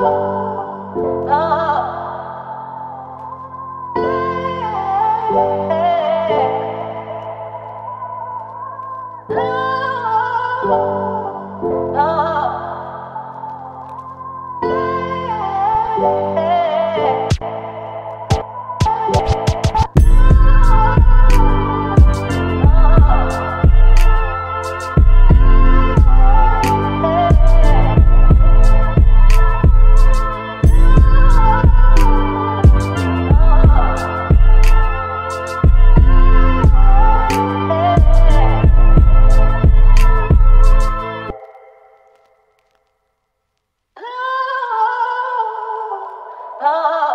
Oh. Oh.